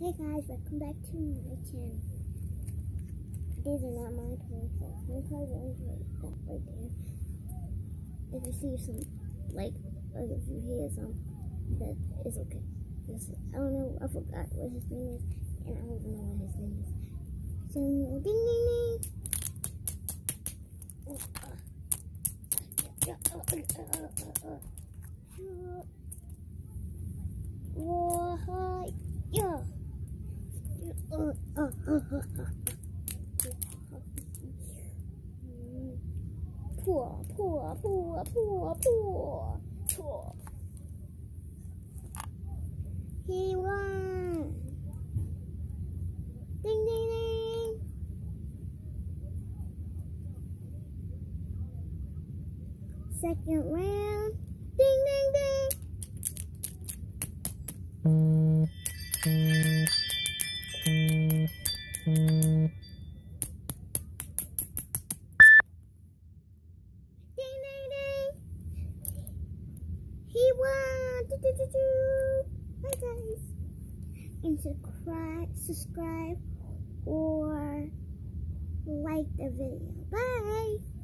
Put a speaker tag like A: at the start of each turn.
A: Hey guys, welcome back to my channel. These are not my toys, that's my cousin's right, right there. If you see some, like, or if you hear some, that is okay. This, I don't know, I forgot what his name is, and I don't know what his name is. So, ding ding ding! Oh, uh, uh, uh. Whoa, yeah. Uh, Poor, poor, poor, poor, poor, poor. He won. Ding, ding, ding. Second round. Ding, ding, ding. Bye, guys. And subscribe, subscribe or like the video. Bye.